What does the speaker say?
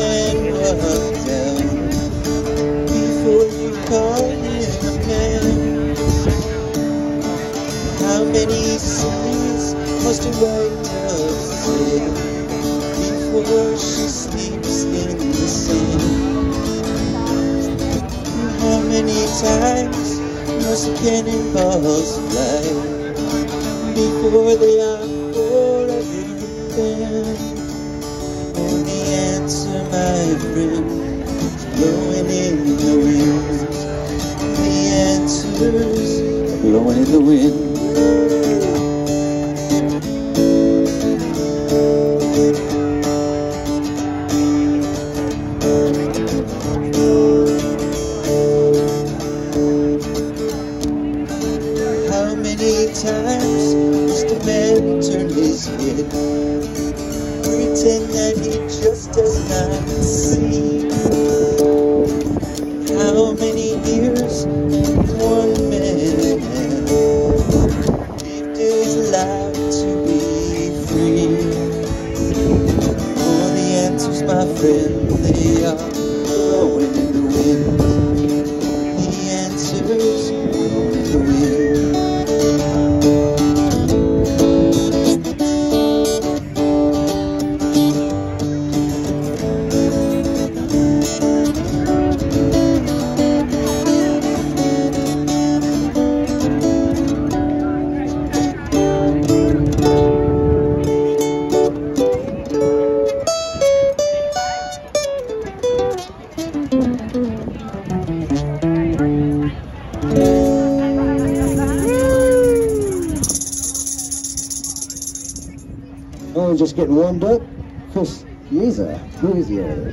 man was down before you called him man. How many sins must a white dove say before she sleeps in the sand? How many times must cannonballs fly before they are banned? Oh, the answer, my friend, is blowing in the wind. The answer's blowing in the wind. Pretend that he just does not see. How many years can one man have lived his life to be free? All the answers, my friend, they are Oh, just getting warmed up? Chris, Chiesa, who is here?